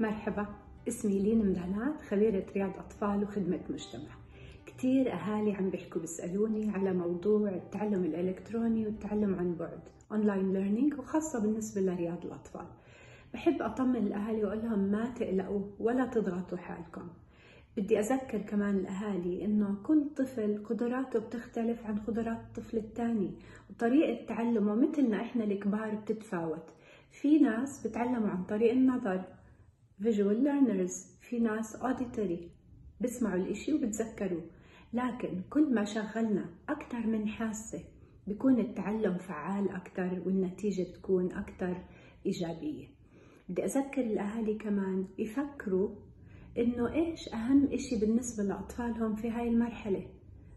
مرحبا اسمي لين مدانات خبيرة رياض أطفال وخدمة مجتمع. كتير أهالي عم بيحكوا بيسألوني على موضوع التعلم الإلكتروني والتعلم عن بعد online learning وخاصة بالنسبة لرياض الأطفال. بحب أطمن الأهالي وأقول لهم ما تقلقوا ولا تضغطوا حالكم. بدي أذكر كمان الأهالي إنه كل طفل قدراته بتختلف عن قدرات الطفل الثاني وطريقة تعلمه مثلنا إحنا الكبار بتتفاوت. في ناس بتعلموا عن طريق النظر visual learners في ناس auditory بسمعوا الإشي وبتذكروه لكن كل ما شغلنا أكثر من حاسة بيكون التعلم فعال أكثر والنتيجة بتكون أكثر إيجابية. بدي أذكر الأهالي كمان يفكروا إنه إيش أهم إشي بالنسبة لأطفالهم في هاي المرحلة.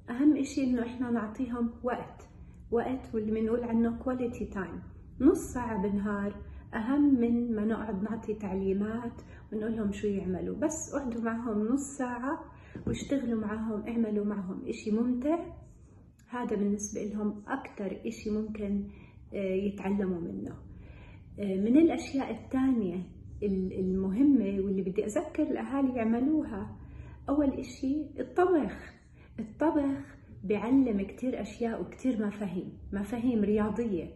أهم إشي إنه إحنا نعطيهم وقت وقت واللي بنقول عنه quality time. نص ساعة بالنهار أهم من ما نقعد نعطي تعليمات ونقول لهم شو يعملوا. بس اقعدوا معهم نص ساعة واشتغلوا معهم اعملوا معهم إشي ممتع. هذا بالنسبة لهم أكتر إشي ممكن يتعلموا منه. من الأشياء الثانية المهمة واللي بدي أذكر الأهالي يعملوها أول إشي الطبخ. الطبخ بيعلم كتير أشياء وكتير مفاهيم مفاهيم رياضية.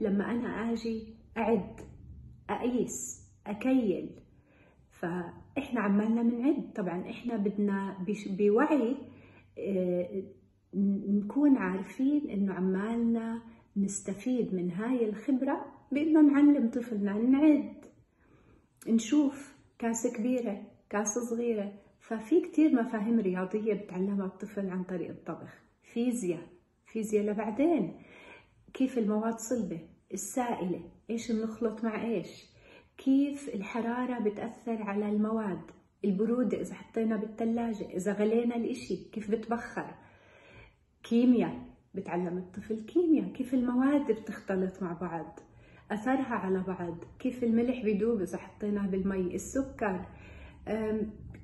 لما أنا أجي أعد أقيس أكيل. فإحنا عمالنا بنعد طبعا إحنا بدنا بوعي نكون عارفين إنه عمالنا نستفيد من هاي الخبرة بإنه نعلم طفلنا نعد نشوف كاس كبيرة كاس صغيرة. ففي كتير مفاهيم رياضية بتعلمها الطفل عن طريق الطبخ. فيزياء فيزياء لبعدين. كيف المواد صلبة. السائلة إيش بنخلط مع إيش؟ كيف الحرارة بتأثر على المواد؟ البرودة إذا حطينا بالثلاجة إذا غلينا الإشي كيف بتبخر؟ كيمياء بتعلم الطفل كيمياء كيف المواد بتختلط مع بعض؟ أثرها على بعض كيف الملح بيدوب إذا حطيناه بالمي؟ السكر.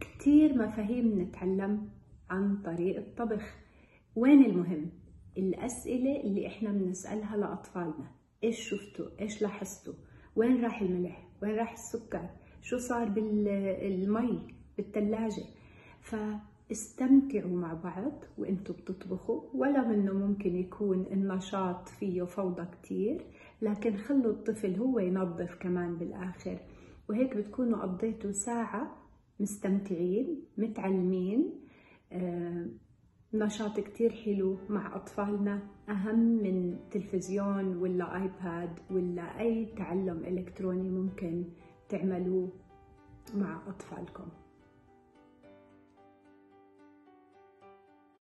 كتير مفاهيم نتعلم عن طريق الطبخ. وين المهم؟ الأسئلة اللي إحنا بنسألها لأطفالنا. إيش شفتوا إيش لاحظتوا وين راح الملح؟ وين راح السكر؟ شو صار بالمي بالثلاجة فاستمتعوا مع بعض وإنتوا بتطبخوا ولا منه ممكن يكون النشاط فيه فوضى كتير لكن خلوا الطفل هو ينظف كمان بالآخر. وهيك بتكونوا قضيتوا ساعة مستمتعين متعلمين آه نشاط كتير حلو مع أطفالنا أهم من تلفزيون ولا آيباد ولا أي تعلم إلكتروني ممكن تعملوه مع أطفالكم.